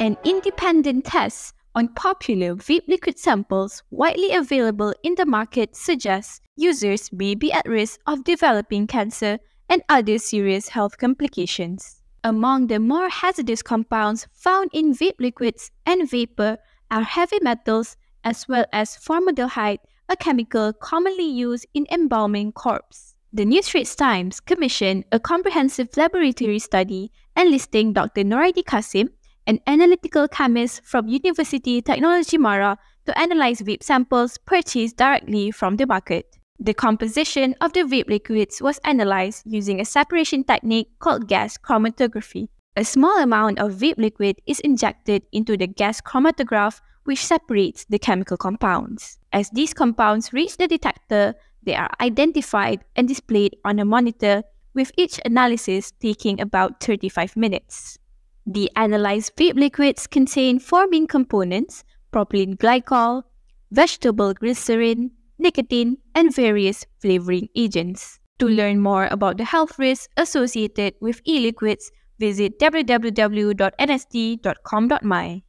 An independent test on popular vape liquid samples widely available in the market suggests users may be at risk of developing cancer and other serious health complications. Among the more hazardous compounds found in vape liquids and vapor are heavy metals as well as formaldehyde, a chemical commonly used in embalming corpses. The New Straits Times commissioned a comprehensive laboratory study enlisting Dr. Noraini Kassim, an analytical chemist from Universiti Teknologi Mara, to analyze vape samples purchased directly from the market. The composition of the vape liquids was analyzed using a separation technique called gas chromatography. A small amount of vape liquid is injected into the gas chromatograph, which separates the chemical compounds. As these compounds reach the detector, they are identified and displayed on a monitor, with each analysis taking about 35 minutes. The analyzed vape liquids contain four main components propylene glycol, vegetable glycerin, nicotine, and various flavoring agents. To learn more about the health risks associated with e liquids, visit www.nst.com.my.